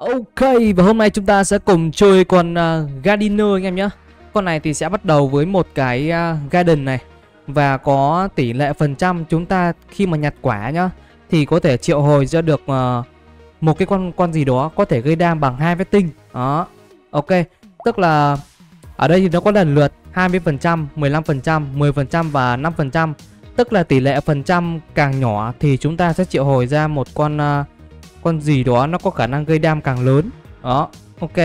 Ok và hôm nay chúng ta sẽ cùng chơi con uh, Gardiner anh em nhé Con này thì sẽ bắt đầu với một cái uh, Garden này. Và có tỷ lệ phần trăm chúng ta khi mà nhặt quả nhá Thì có thể triệu hồi ra được uh, một cái con con gì đó có thể gây đam bằng hai vết tinh. Đó. Ok Tức là ở đây thì nó có lần lượt 20%, 15%, 10% và 5% Tức là tỷ lệ phần trăm càng nhỏ thì chúng ta sẽ triệu hồi ra một con uh, con gì đó nó có khả năng gây đam càng lớn. Đó ok.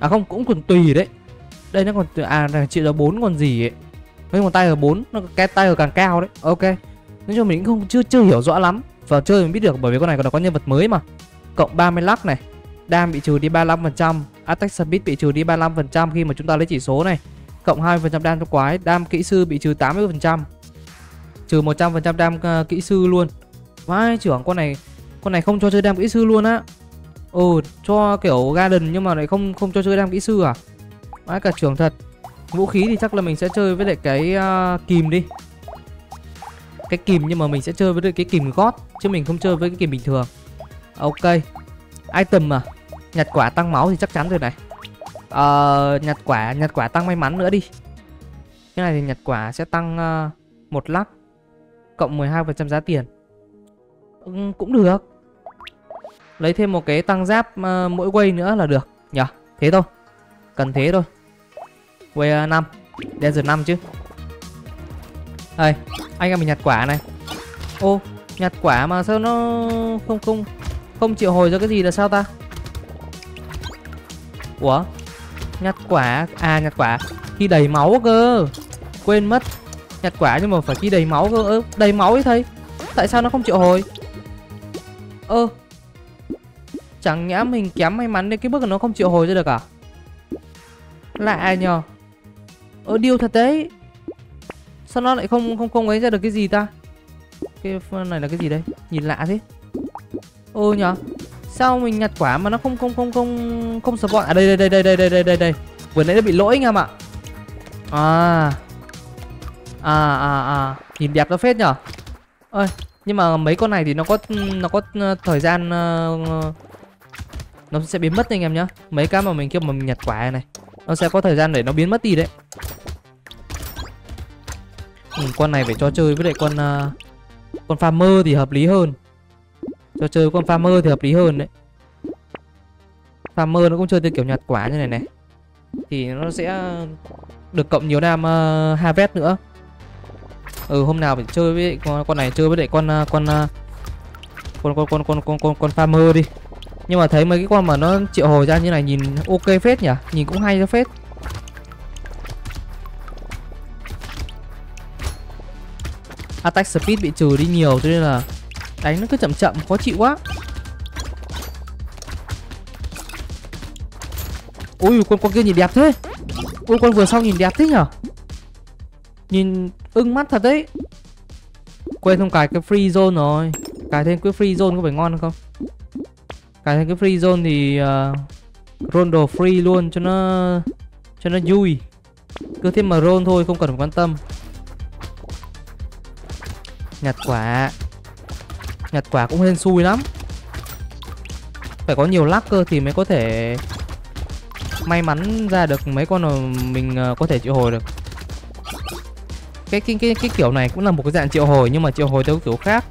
À không cũng còn tùy đấy. Đây nó còn à chịu ra bốn con gì ấy? Mấy con tay ở bốn nó cái tay ở càng cao đấy. Ok. Nói chung mình cũng không chưa chưa hiểu rõ lắm. Vào chơi mình biết được bởi vì con này còn có nhân vật mới mà. Cộng 30 lắc này. Đam bị trừ đi 35% attack speed bị trừ đi 35% khi mà chúng ta lấy chỉ số này. Cộng 20% đam cho quái. Đam kỹ sư bị trừ 80% trừ 100% đam uh, kỹ sư luôn. Vai trưởng con này con này không cho chơi đam kỹ sư luôn á. Ừ cho kiểu garden nhưng mà lại không không cho chơi đam kỹ sư à? Mãi cả trưởng thật. Vũ khí thì chắc là mình sẽ chơi với lại cái uh, kìm đi. Cái kìm nhưng mà mình sẽ chơi với lại cái kìm gót Chứ mình không chơi với cái kìm bình thường. Ok. Item à Nhặt quả tăng máu thì chắc chắn rồi này. Uh, Nhặt quả nhặt quả tăng may mắn nữa đi. Cái này thì nhặt quả sẽ tăng uh, một lắc Cộng 12% giá tiền. Ừ, Cũng được. Lấy thêm một cái tăng giáp uh, mỗi quay nữa là được. Nhở Thế thôi. Cần thế thôi. Quay ờ, uh, 5 Desert 5 chứ. Đây Anh em mình nhặt quả này. Ô Nhặt quả mà sao nó không không không triệu hồi ra cái gì là sao ta? Ủa? Nhặt quả À nhặt quả. Khi đầy máu cơ. Quên mất. Nhặt quả nhưng mà phải khi đầy máu cơ. Ơ đầy máu ấy thầy. Tại sao nó không triệu hồi? Ơ Chẳng nhẽ mình kém may mắn đến cái bước nó không triệu hồi ra được à? Lạ à nhờ. Ờ, Ơ điêu thật đấy. Sao nó lại không không không ấy ra được cái gì ta? Cái này là cái gì đây? Nhìn lạ thế. Ô nhờ Sao mình nhặt quả mà nó không không không không không support? À đây đây đây đây đây đây đây. Đây Vừa nãy nó bị lỗi anh em ạ. À. À à à. Nhìn đẹp nó phết nhở Ơi Nhưng mà mấy con này thì nó có Nó có ờ, thời gian uh, nó sẽ biến mất anh em nhá. Mấy cái mà mình kêu mà mình nhặt quả này. Nó sẽ có thời gian để nó biến mất đi đấy. Ừ, Con này phải cho chơi với lại con uh, Con farmer thì hợp lý hơn. Cho chơi con farmer thì hợp lý hơn đấy. Farmer nó cũng chơi theo kiểu nhặt quả như này này. Thì nó sẽ được cộng nhiều nam uh, à, harvest nữa. Ừ hôm nào phải chơi với con, con này chơi với lại con uh, con, uh, con con con con con con con farmer đi nhưng mà thấy mấy cái con mà nó triệu hồi ra như này nhìn ok phết nhỉ? Nhìn cũng hay cho phết. Attack speed bị trừ đi nhiều cho nên là Đánh nó cứ chậm chậm, khó chịu quá. Ui, con con kia nhìn đẹp thế. Ui, con vừa sau nhìn đẹp thế nhở Nhìn ưng mắt thật đấy. Quên không, cài cái free zone rồi. Cài thêm cái free zone có phải ngon không? Cài cái free zone thì uh, Roll đồ free luôn cho nó Cho nó vui. Cứ thêm mà roll thôi không cần phải quan tâm. Nhặt quả. Nhặt quả cũng hên xui lắm. Phải có nhiều lắc cơ thì mới có thể May mắn ra được mấy con mà mình ờ, có thể triệu hồi được. Cái, cái, cái, cái kiểu này cũng là một cái dạng triệu hồi Nhưng mà triệu hồi theo kiểu khác.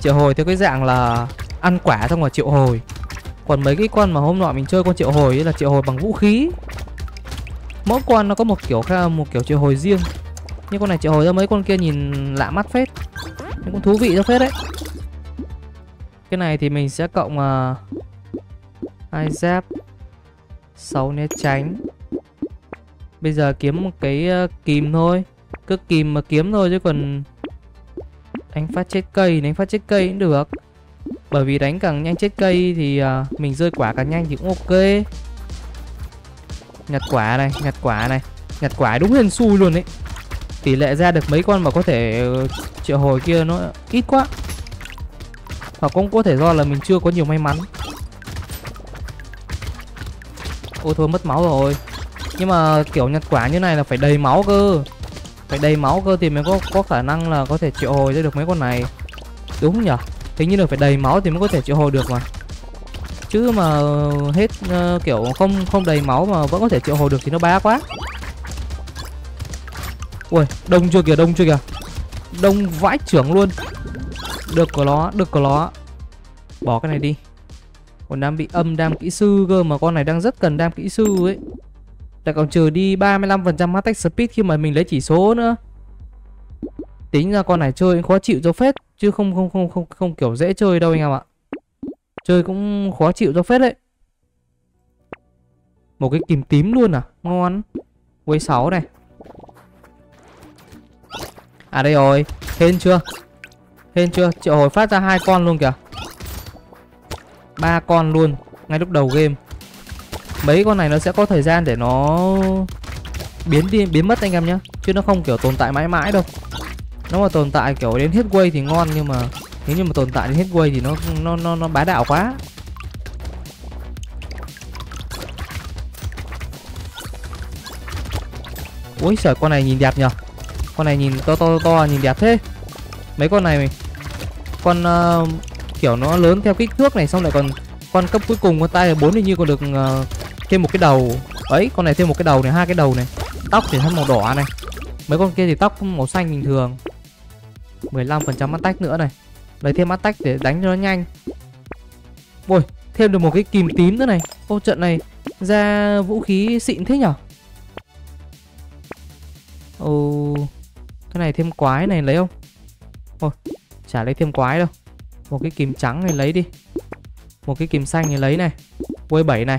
Triệu hồi theo cái dạng là Ăn quả xong rồi triệu hồi. Còn mấy cái con mà hôm nọ mình chơi con triệu hồi ấy là triệu hồi bằng vũ khí. Mỗi con nó có một kiểu khác một kiểu triệu hồi riêng. Nhưng con này triệu hồi ra mấy con kia nhìn lạ mắt phết. Nhưng cũng thú vị ra phết đấy. Cái này thì mình sẽ cộng uh, hai giáp 6 né tránh. Bây giờ kiếm một cái uh, kìm thôi. Cứ kìm mà kiếm thôi chứ còn Đánh phát chết cây, đánh phát chết cây cũng được. Bởi vì đánh càng nhanh chết cây thì uh, mình rơi quả càng nhanh thì cũng ok. Nhặt quả này, nhặt quả này. Nhặt quả đúng hên xui luôn đấy Tỷ lệ ra được mấy con mà có thể ờ, triệu hồi kia nó ít quá. Hoặc cũng có thể do là mình chưa có nhiều may mắn. Ôi thôi mất máu rồi. Nhưng mà kiểu nhặt quả như này là phải đầy máu cơ. Phải đầy máu cơ thì mới có có khả năng là có thể triệu hồi ra được mấy con này. Đúng nhỉ Hình như là phải đầy máu thì mới có thể triệu hồi được mà. Chứ mà hết uh, kiểu không không đầy máu mà vẫn có thể triệu hồi được thì nó bá quá. Ui đông chưa kìa đông chưa kìa. Đông vãi trưởng luôn. Được của nó được của nó. Bỏ cái này đi. Còn đang bị âm đam kỹ sư cơ mà con này đang rất cần đam kỹ sư ấy. Lại còn trừ đi 35% attack speed khi mà mình lấy chỉ số nữa tính ra con này chơi khó chịu cho phết, chứ không không không không không kiểu dễ chơi đâu anh em ạ. Chơi cũng khó chịu cho phết đấy. Một cái kìm tím luôn à? Ngon. Quay 6 này. À đây rồi. Hên chưa? Hên chưa? Triệu hồi phát ra hai con luôn kìa. Ba con luôn, ngay lúc đầu game. Mấy con này nó sẽ có thời gian để nó biến đi, biến mất anh em nhé chứ nó không kiểu tồn tại mãi mãi đâu nó mà tồn tại kiểu đến hết quay thì ngon nhưng mà nếu như mà tồn tại đến hết quay thì nó nó nó nó bá đạo quá. Ui sợ con này nhìn đẹp nhở con này nhìn to to to nhìn đẹp thế. Mấy con này con uh, kiểu nó lớn theo kích thước này xong lại còn con cấp cuối cùng con tay bốn thì như còn được uh, thêm một cái đầu. Ấy con này thêm một cái đầu này hai cái đầu này. Tóc thì thân màu đỏ này. Mấy con kia thì tóc màu xanh bình thường. 15% attack nữa này. Lấy thêm attack để đánh cho nó nhanh. Ôi, thêm được một cái kìm tím nữa này. Ô, trận này ra vũ khí xịn thế nhở? Ồ cái này thêm quái này lấy không? Ôi, chả lấy thêm quái đâu. Một cái kìm trắng này lấy đi. Một cái kìm xanh này lấy này. Quay 7 này.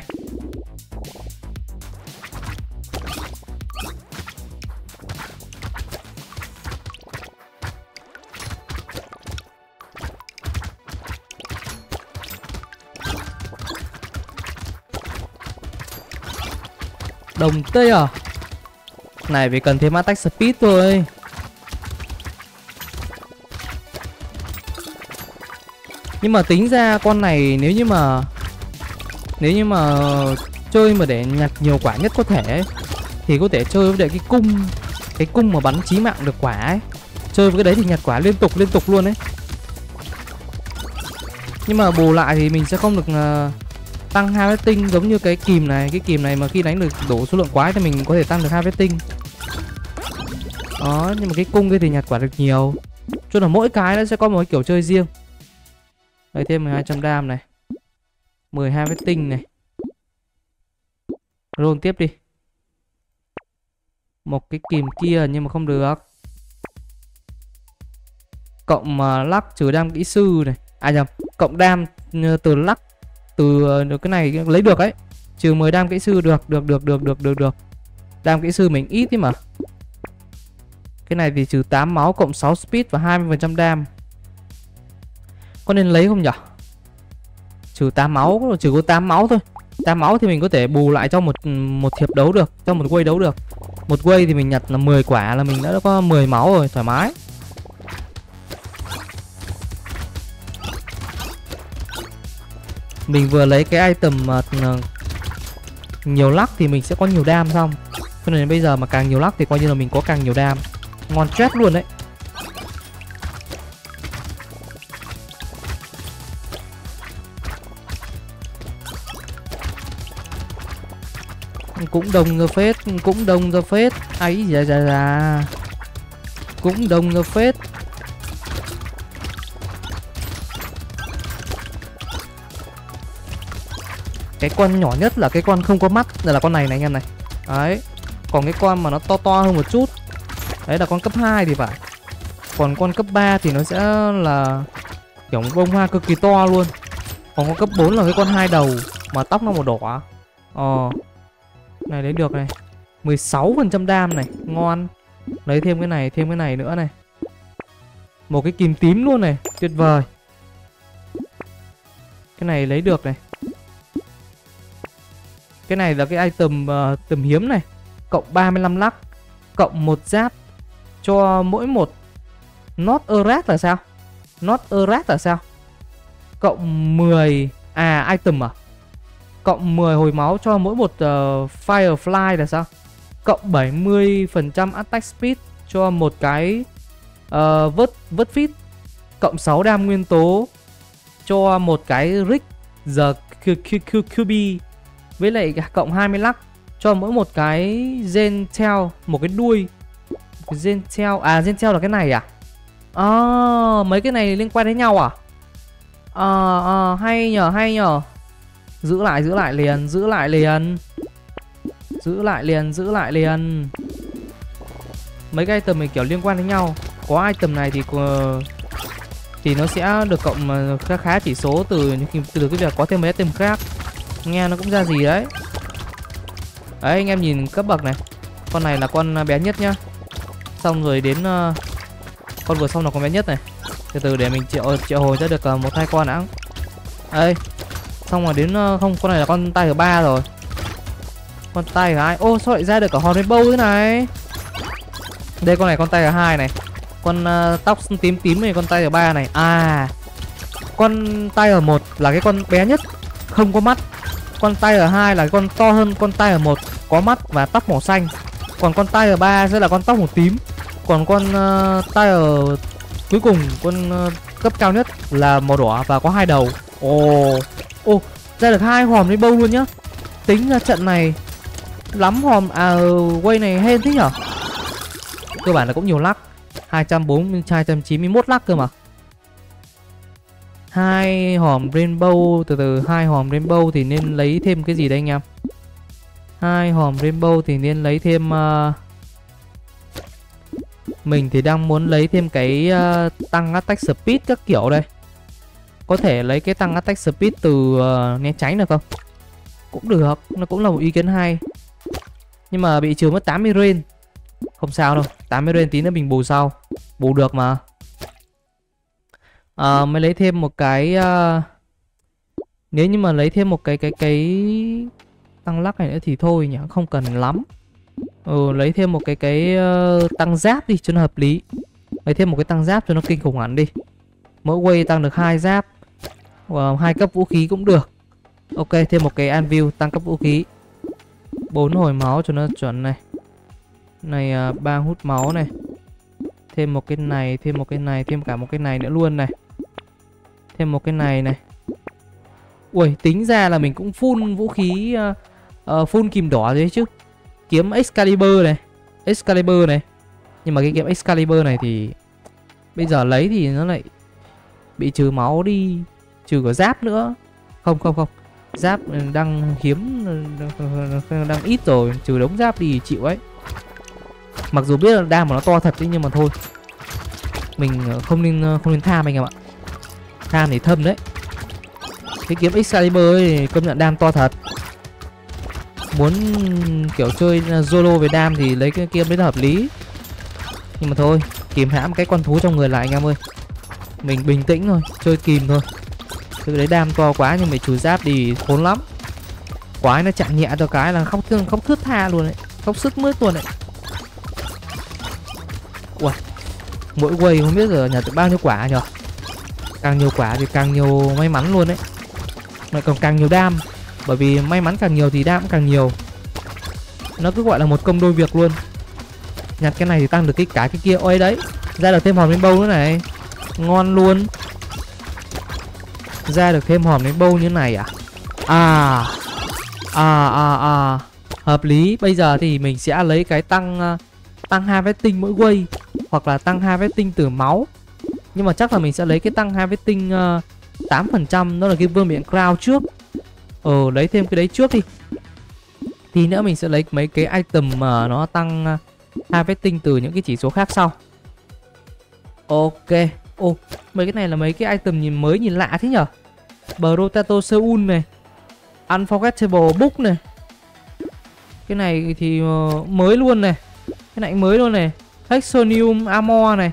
Đồng tây à? Này phải cần thêm attack speed thôi. Nhưng mà tính ra con này nếu như mà Nếu như mà chơi mà để nhặt nhiều quả nhất có thể Thì có thể chơi với cái cung Cái cung mà bắn chí mạng được quả ấy. Chơi với cái đấy thì nhặt quả liên tục liên tục luôn ấy. Nhưng mà bù lại thì mình sẽ không được uh, tăng hai vết tinh giống như cái kìm này. Cái kìm này mà khi đánh được đổ số lượng quái thì mình có thể tăng được hai vết tinh đó, nhưng mà cái cung kia thì nhặt quả được nhiều. Cho là mỗi cái nó sẽ có một cái kiểu chơi riêng. Đây, thêm 1200 đam này. 12 vết tinh này. Roll tiếp đi. Một cái kìm kia nhưng mà không được. Cộng mà lắc trừ đam kỹ sư này. À nhầm. Cộng đam ờ, từ lắc từ ờ, cái này lấy được ấy. Trừ 10 đam kỹ sư được được được được được được được. Đam kỹ sư mình ít thế mà. Cái này thì trừ 8 máu cộng 6 speed và 20% đam. Có nên lấy không nhỉ trừ 8 máu, trừ có 8 máu thôi. 8 máu thì mình có thể bù lại cho một một hiệp đấu được, cho một quay đấu được. Một quay thì mình nhặt là 10 quả là mình đã có 10 máu rồi, thoải mái. Mình vừa lấy cái item mà uh, nhiều lắc thì mình sẽ có nhiều đam xong. Cho nên bây giờ mà càng nhiều lắc thì coi như là mình có càng nhiều đam. Ngon chết luôn đấy. Cũng đông ra phết cũng đông ra phết. Ấy dạ dạ dạ cũng đông ra phết. Cái con nhỏ nhất là cái con không có mắt, đây là con này này anh em này. Đấy, còn cái con mà nó to to hơn một chút, đấy là con cấp 2 thì phải. Còn con cấp 3 thì nó sẽ là kiểu bông hoa cực kỳ to luôn. Còn con cấp 4 là cái con hai đầu mà tóc nó màu đỏ. Ờ này lấy được này 16% đam này, ngon. Lấy thêm cái này, thêm cái này nữa này. Một cái kìm tím luôn này, tuyệt vời. Cái này lấy được này cái này là cái item ờ, uh, tầm hiếm này. Cộng 35 lắc Cộng một giáp Cho mỗi một Not Erat là sao? Not Erat là sao? Cộng 10 À item à? Cộng 10 hồi máu cho mỗi một uh, Firefly là sao? Cộng 70% attack speed Cho một cái uh, vớt, vớt fit Cộng 6 đam nguyên tố Cho một cái Rick The QB với lại cộng 20 lắc cho mỗi một cái gen tail một cái đuôi. Cái gen tail à gen tail là cái này à? À mấy cái này liên quan đến nhau à? À, à hay nhờ hay nhờ. Giữ lại giữ lại liền giữ lại liền. Giữ lại liền giữ lại liền. Mấy cái item này kiểu liên quan đến nhau. Có item này thì thì nó sẽ được cộng khá khá chỉ số từ những từ cái việc có thêm mấy item khác nghe nó cũng ra gì đấy. Đấy anh em nhìn cấp bậc này. Con này là con à, bé nhất nhá. Xong rồi đến uh, con vừa xong là con bé nhất này. Từ từ để mình triệu triệu hồi ra được uh, một hai con đã. Đây. Xong rồi đến uh, không con này là con tay thứ ba rồi. Con tay thứ hai. Ô sao lại ra được cả hòn rainbow thế này? Đây con này con tay thứ hai này. Con uh, tóc tím tím này con tay thứ ba này. À con tay ở một là cái con bé nhất. Không có mắt con tay ở hai là con to hơn con tay ở một có mắt và tóc màu xanh. Còn con tay ở ba sẽ là con tóc màu tím. Còn con uh, tay ở cuối cùng con uh, cấp cao nhất là màu đỏ và có hai đầu. Ồ ồ oh, ra được hai hòm lên bâu luôn nhá. Tính ra trận này lắm hòm à quay này hên thế nhở? Cơ bản là cũng nhiều lắc. 240 291 lắc cơ mà hai hòm rainbow từ từ hai hòm rainbow thì nên lấy thêm cái gì đây anh em? Hai hòm rainbow thì nên lấy thêm uh, mình thì đang muốn lấy thêm cái uh, tăng attack speed các kiểu đây. Có thể lấy cái tăng attack speed từ uh, né tránh được không? Cũng được nó cũng là một ý kiến hay. Nhưng mà bị trừ mất 80 rain. Không sao đâu 80 rain tí nữa mình bù sau. Bù được mà à, mới lấy thêm một cái uh, nếu như mà lấy thêm một cái cái cái tăng lắc này nữa thì thôi nhỉ không cần lắm. Ừ, lấy thêm một cái cái uh, tăng giáp đi cho nó hợp lý. Lấy thêm một cái tăng giáp cho nó kinh khủng hẳn đi. Mỗi quay tăng được hai giáp và hai cấp vũ khí cũng được. Ok thêm một cái anvil tăng cấp vũ khí. Bốn hồi máu cho nó chuẩn này. Này ba uh, hút máu này thêm một cái này thêm một cái này thêm cả một cái này nữa luôn này. Thêm một cái này này. Ui tính ra là mình cũng full vũ khí uh, uh, full kìm đỏ đấy chứ. Kiếm Excalibur này Excalibur này. Nhưng mà cái kiếm Excalibur này thì bây giờ lấy thì nó lại bị trừ máu đi trừ cả giáp nữa. Không không không. Giáp ừ, đang hiếm ừ, đang ít rồi. Trừ đống giáp đi chịu ấy mặc dù biết là đam mà nó to thật đấy nhưng mà thôi. Mình ờ, không nên ờ, không nên tham anh em ạ. Tham thì thâm đấy. Cái kiếm Excalibur ấy công nhận đam to thật. Muốn, kiểu, chơi ờ, solo về đam thì lấy cái kiếm đấy là hợp lý. Nhưng mà thôi kìm hãm cái con thú trong người lại anh em ơi. Mình bình tĩnh thôi, chơi kìm thôi. Cái đấy đam to quá nhưng mày chủ giáp thì khốn lắm. Quái nó chạm nhẹ cho cái là khóc thương, khóc thướt tha luôn đấy. Khóc sức mướt luôn đấy ui, mỗi quầy không biết giờ nhặt được bao nhiêu quả nhở càng nhiều quả thì càng nhiều may mắn luôn đấy. Lại còn càng nhiều đam, bởi vì may mắn càng nhiều thì đam càng nhiều. Nó cứ gọi là một công đôi việc luôn. Nhặt cái này thì tăng được cái cái cái kia. Ôi đấy, ra được thêm hòm lên bâu nữa này. Ngon luôn. Ra được thêm hòm đến bâu như này à? À à à à. Hợp lý, bây giờ thì mình sẽ lấy cái tăng à, Tăng hai vết tinh mỗi quay hoặc là tăng hai vết tinh từ máu. Nhưng mà chắc là mình sẽ lấy cái tăng hai vết tinh ờ, tám phần trăm đó là cái vương miệng crown trước. Ờ lấy thêm cái đấy trước đi. Tí nữa mình sẽ lấy mấy cái item mà nó tăng ờ, hai vết tinh từ những cái chỉ số khác sau. Ok. Ô, mấy cái này là mấy cái item nhìn mới, nhìn lạ thế nhở? Brotato Seoul này. Unforgettable Book này. Cái này thì ờ, mới luôn này. Cái này mới luôn này. Hexonium Armor này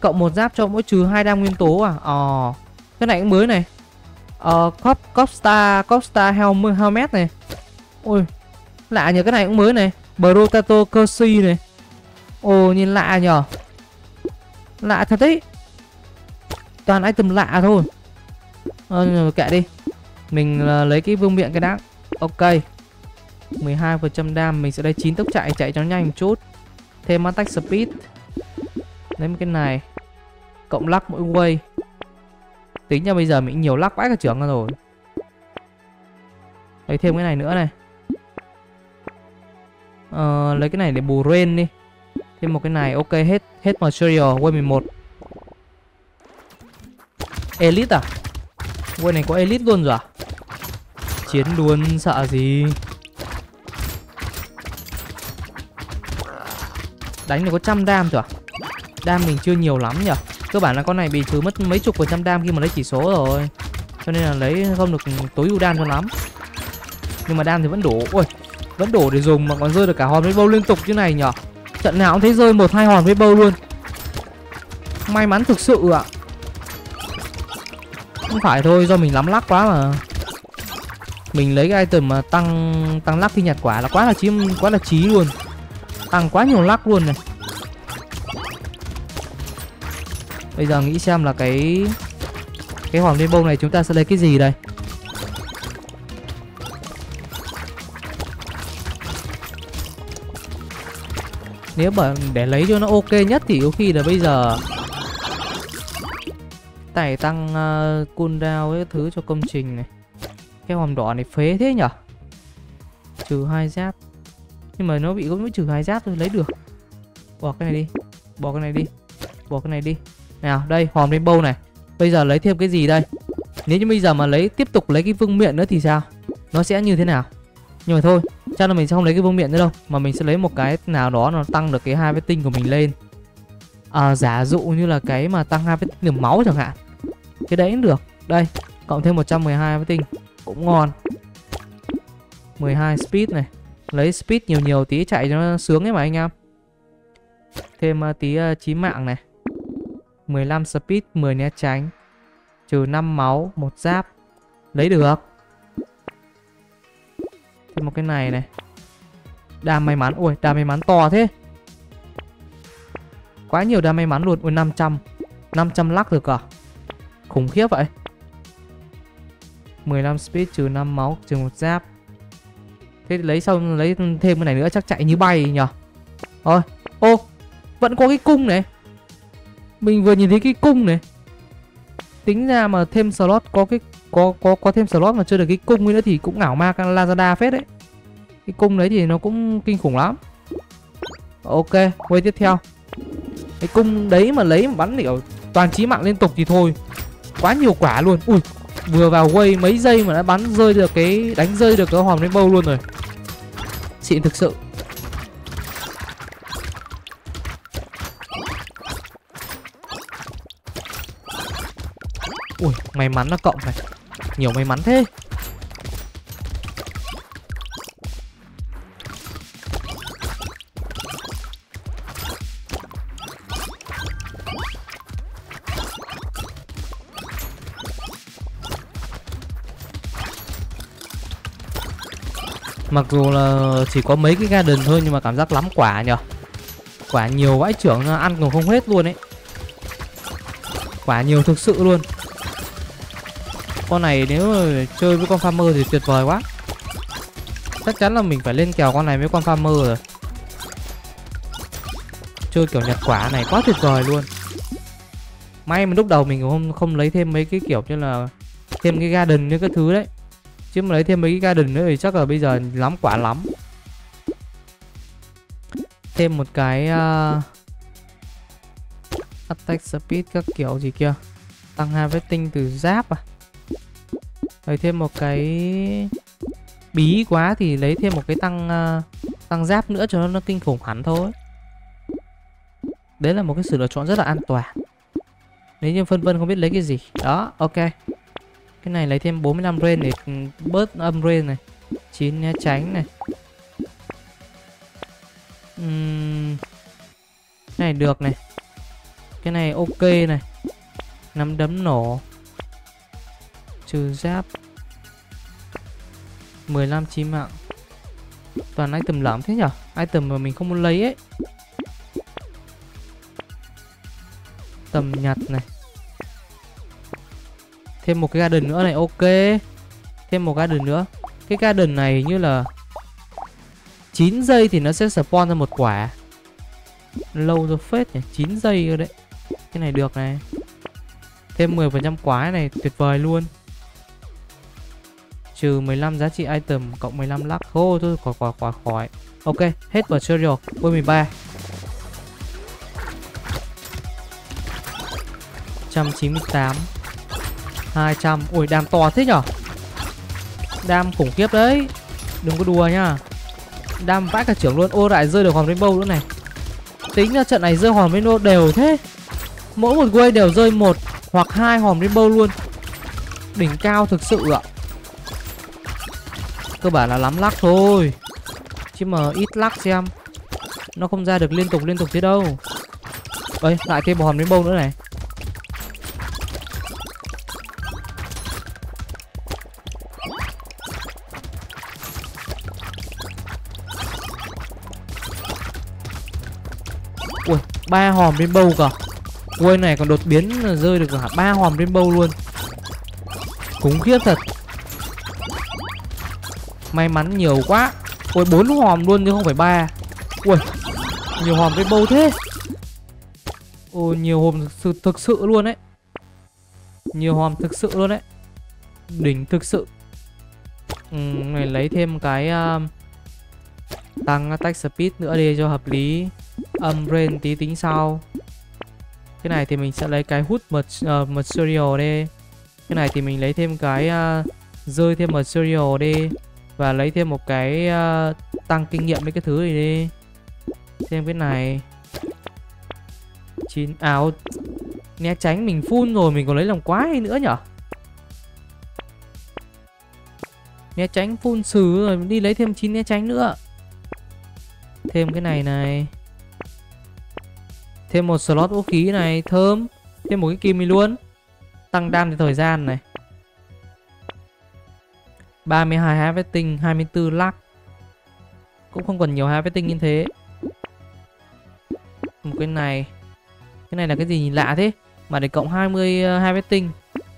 Cộng một giáp cho mỗi trừ hai đam nguyên tố à? Ờ Cái này cũng mới này. Ờ Cop, Copstar Copstar Helm, Helmet này. Ôi Lạ nhờ cái này cũng mới này. Brotato Cursi này. Ồ nhìn lạ nhờ. Lạ thật đấy. Toàn item lạ thôi. Ờ kệ đi. Mình uh, lấy cái vương miệng cái đã. Ok. 12% đam Mình sẽ lấy 9 tốc chạy chạy cho nó nhanh một chút. Thêm attack speed. Lấy một cái này Cộng lắc mỗi way. Tính ra bây giờ mình nhiều lắc vãi cả trưởng rồi. Lấy thêm cái này nữa này. Ờ, lấy cái này để bù rain đi. Thêm một cái này ok hết hết material way 11 elite à? Way này có elite luôn rồi à? Chiến luôn sợ gì? Đánh được có trăm đam rồi đam mình chưa nhiều lắm nhở cơ bản là con này bị trừ mất mấy chục phần trăm đam khi mà lấy chỉ số rồi. Cho nên là lấy không được tối ưu đam cho lắm. Nhưng mà đam thì vẫn đủ. Ôi vẫn đủ để dùng mà còn rơi được cả hòn với bâu liên tục như này nhở trận nào cũng thấy rơi một, hai hòn với bâu luôn. May mắn thực sự ạ. Không phải thôi, do mình lắm lắc quá mà. Mình lấy cái item mà tăng tăng lắc khi nhặt quả là quá là chí, quá là chí luôn tăng quá nhiều lắc luôn này. Bây giờ nghĩ xem là cái cái hoàng liên bông này chúng ta sẽ lấy cái gì đây? Nếu mà để lấy cho nó ok nhất thì có khi là bây giờ tải tăng uh, cooldown cái thứ cho công trình này. Cái hòm đỏ này phế thế nhở? Trừ hai giáp nhưng mà nó bị có mới trừ hai giáp thôi lấy được. Bỏ cái này đi bỏ cái này đi bỏ cái này đi. Nào đây hòm rainbow này. Bây giờ lấy thêm cái gì đây? Nếu như bây giờ mà lấy tiếp tục lấy cái vương miện nữa thì sao? Nó sẽ như thế nào? Nhưng mà thôi chắc là mình sẽ không lấy cái vương miện nữa đâu mà mình sẽ lấy một cái nào đó nó tăng được cái hai vết tinh của mình lên. À, giả dụ như là cái mà tăng hai vết tinh điểm máu chẳng hạn. Cái đấy cũng được. Đây cộng thêm 112 vết tinh. Cũng ngon. 12 speed này lấy speed nhiều nhiều tí chạy cho nó sướng ấy mà anh em. Thêm uh, tí uh, chí mạng này. 15 speed 10 né tránh. Trừ 5 máu một giáp. Lấy được. Thêm một cái này này. Đam may mắn. Ui đam may mắn to thế. Quá nhiều đam may mắn luôn. Ui 500 500 lắc được à? Khủng khiếp vậy. 15 speed trừ 5 máu trừ một giáp thế lấy xong, lấy thêm cái này nữa, chắc chạy như bay nhở thôi, ô, vẫn có cái cung này. Mình vừa nhìn thấy cái cung này. Tính ra mà thêm slot, có cái, có có có thêm slot mà chơi được cái cung nữa thì cũng ngảo ma Lazada phết đấy. Cái cung đấy thì nó cũng kinh khủng lắm. Ok, quay tiếp theo. Cái cung đấy mà lấy mà bắn kiểu toàn chí mạng liên tục thì thôi. Quá nhiều quả luôn. Ui vừa vào quay mấy giây mà đã bắn rơi được cái, đánh rơi được cái hòm rainbow luôn rồi. Xịn thực sự. Ui, may mắn nó cộng này. Nhiều may mắn thế. Mặc dù là chỉ có mấy cái garden thôi nhưng mà cảm giác lắm quả nhở Quả nhiều vãi trưởng ăn còn không hết luôn ấy. Quả nhiều thực sự luôn. Con này nếu chơi với con farmer thì tuyệt vời quá. Chắc chắn là mình phải lên kèo con này với con farmer rồi. Chơi kiểu nhặt quả này quá tuyệt vời luôn. May mà lúc đầu mình không không lấy thêm mấy cái kiểu như là Thêm cái garden như cái thứ đấy. Chứ mà lấy thêm mấy cái garden nữa thì chắc là bây giờ lắm quả lắm. Thêm một cái uh, Attack speed các kiểu gì kia. Tăng hai vết tinh từ giáp à. Lấy thêm một cái Bí quá thì lấy thêm một cái tăng uh, Tăng giáp nữa cho nó, nó kinh khủng hẳn thôi. Đấy là một cái sự lựa chọn rất là an toàn. Nếu như phân vân không biết lấy cái gì. Đó ok cái này lấy thêm 45 rain để bớt âm rain này. 9 né tránh này. Uhm, Cái này được này. Cái này ok này. Nắm đấm nổ. Trừ giáp. 15 chí mạng. Toàn item lắm thế nhở? Item mà mình không muốn lấy ấy. Tầm nhặt này. Thêm một cái garden nữa này, ok. Thêm một garden nữa. Cái garden này như là 9 giây thì nó sẽ spawn ra một quả. Lâu rồi phết nhỉ 9 giây rồi đấy. Cái này được này. Thêm 10% quái này, tuyệt vời luôn. Trừ 15 giá trị item Cộng 15 lắc. Thôi thôi khỏi khỏi khỏi khỏi. Ok, hết vào chơi rồi. Quên 13 198 200 Ui, đam to thế nhở? Đam khủng khiếp đấy. Đừng có đùa nha. Đam vãi cả trưởng luôn. Ô, lại rơi được hòn rainbow nữa này. Tính ra trận này rơi hòn rainbow đều thế. Mỗi một quay đều rơi một Hoặc hai hòn rainbow luôn. Đỉnh cao thực sự ạ. Cơ bản là lắm lắc thôi. Chứ mà ít lắc xem. Nó không ra được liên tục liên tục thế đâu. Ơi lại thêm một hòn rainbow nữa này. Ba hòm rainbow cả. Quên này còn đột biến rơi được cả ba hòm rainbow luôn. Khủng khiếp thật. May mắn nhiều quá. Ôi bốn hòm luôn chứ không phải ba. Ui, nhiều hòm rainbow thế. Ôi, nhiều hòm thực sự, thực sự luôn đấy. Nhiều hòm thực sự luôn đấy. Đỉnh thực sự. Ừ, này lấy thêm cái uh, tăng attack speed nữa đi cho hợp lý âm rain tí tính sau. Cái này thì mình sẽ lấy cái hút mật uh, material đi. Cái này thì mình lấy thêm cái uh, rơi thêm material đi và lấy thêm một cái uh, tăng kinh nghiệm mấy cái thứ này đi. Thêm cái này. Chín à, áo né tránh mình phun rồi mình còn lấy làm quá hay nữa nhở? Né tránh phun sứ rồi đi lấy thêm chín né tránh nữa. Thêm cái này này. Thêm một slot vũ khí này, Thơm. Thêm một cái kim đi luôn. Tăng đam thời gian này. 32 harvesting 24 lắc. Cũng không còn nhiều harvesting như thế. Một cái này. Cái này là cái gì nhìn lạ thế? Mà để cộng 20 ờ, harvesting.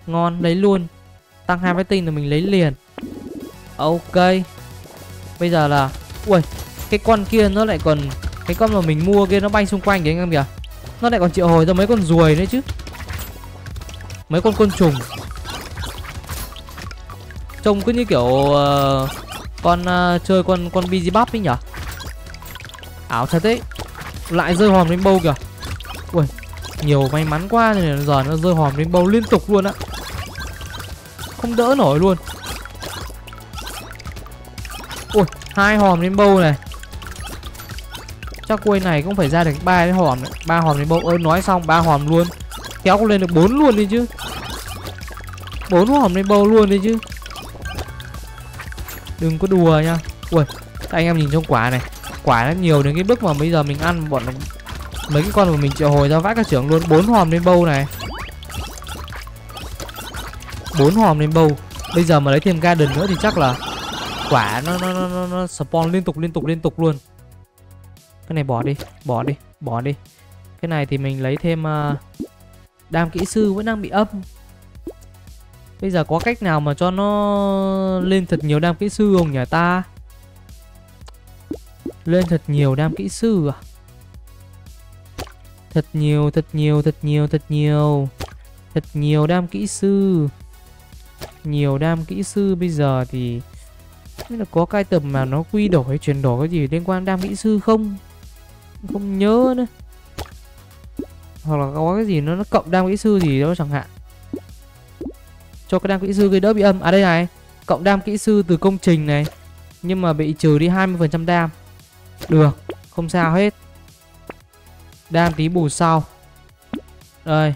Ngon, lấy luôn. Tăng harvesting thì mình lấy liền. Ok. Bây giờ là, Ui, Cái con kia nó lại còn, Cái con mà mình mua kia nó bay xung quanh kìa anh em kìa nó lại còn triệu hồi ra mấy con ruồi nữa chứ. Mấy con côn trùng. Trông cứ như kiểu uh, Con uh, chơi con con BG bắp ấy nhở Ảo thật đấy. Lại rơi hòm rainbow kìa. Ui Nhiều may mắn quá nên giờ nó rơi hòm rainbow liên tục luôn á. Không đỡ nổi luôn. Ui hai hòm rainbow này chắc quay này cũng phải ra được ba cái hòm ba hòm đến bông ơi nói xong ba hòm luôn. Kéo cũng lên được bốn luôn đi chứ. Bốn hòm lên bầu luôn đi chứ. Đừng có đùa nha. Ui anh em nhìn trong quả này. Quả nó nhiều đến cái bước mà bây giờ mình ăn bọn mấy cái con của mình triệu hồi ra vãi cả trưởng luôn. Bốn hòm lên bầu này. Bốn hòm lên bầu. Bây giờ mà lấy thêm garden nữa thì chắc là quả nó nó nó, nó, nó spawn liên tục liên tục liên tục luôn cái này bỏ đi bỏ đi bỏ đi. Cái này thì mình lấy thêm uh, đam kỹ sư vẫn đang bị âm. Bây giờ có cách nào mà cho nó lên thật nhiều đam kỹ sư không nhỉ ta? Lên thật nhiều đam kỹ sư à? Thật nhiều thật nhiều thật nhiều thật nhiều. Thật nhiều đam kỹ sư. Nhiều đam kỹ sư bây giờ thì là có cái tầm mà nó quy đổi chuyển đổi cái gì liên quan đam kỹ sư không? Không nhớ nữa. Hoặc là có cái gì nó, nó cộng đam kỹ sư gì đó chẳng hạn. Cho cái đam kỹ sư gây đỡ bị âm. À đây này. Cộng đam kỹ sư từ công trình này. Nhưng mà bị trừ đi 20% đam. Được. Không sao hết. Đam tí bù sau. Đây.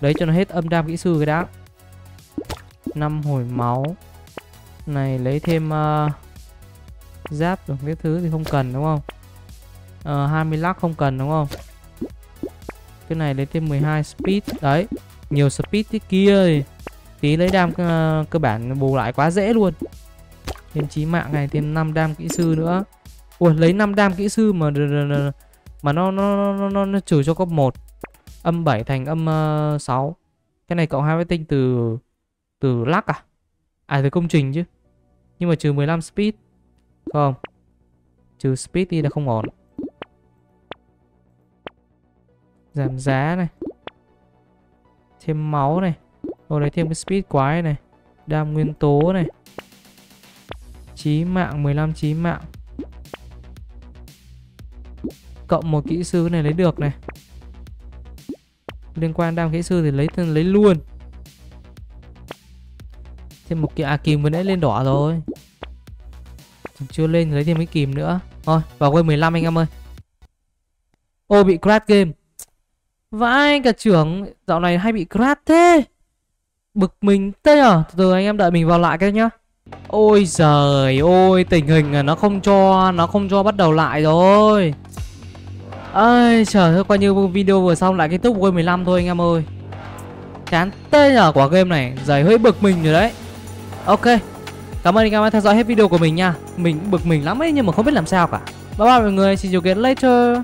Đấy cho nó hết âm đam kỹ sư cái đã. Năm hồi máu. Này lấy thêm uh, giáp được cái thứ thì không cần đúng không? Ờ, 20 lắc không cần đúng không? Cái này lấy thêm 12 speed. Đấy nhiều speed thế kia tí lấy đam uh, cơ bản bù lại quá dễ luôn. Thêm chí mạng này thêm 5 đam kỹ sư nữa. Ủa, lấy 5 đam kỹ sư mà mà nó nó nó, nó, nó trừ cho cấp 1 âm 7 thành âm ờ, uh, 6 cái này cộng hai với tinh từ từ lắc à? À từ công trình chứ. Nhưng mà trừ 15 speed. Không? Trừ speed đi là không ổn. Giảm giá này. Thêm máu này. Rồi lấy thêm cái speed quái này. Đam nguyên tố này. Chí mạng 15 chí mạng. Cộng một kỹ sư này lấy được này. Liên quan đam kỹ sư thì lấy lấy luôn. Thêm một cái à kìm vừa nãy lên đỏ rồi. Chưa lên lấy thêm cái kìm nữa. Thôi, vào quay 15 anh em ơi. Ô, bị crash game. Vãi cả trưởng, Dạo này hay bị crash thế. Bực mình thế à Từ từ, anh em đợi mình vào lại cái nhá. Ôi giời ôi, Tình hình là nó không cho, Nó không cho bắt đầu lại rồi. Ơi trời ơi, coi như video vừa xong lại kết thúc game 15 thôi anh em ơi. Chán tê nhở quả game này, giày hơi bực mình rồi đấy. Ok, cảm ơn anh em đã theo dõi hết video của mình nha. Mình bực mình lắm ấy, nhưng mà không biết làm sao cả. Bye bye mọi người see you again later.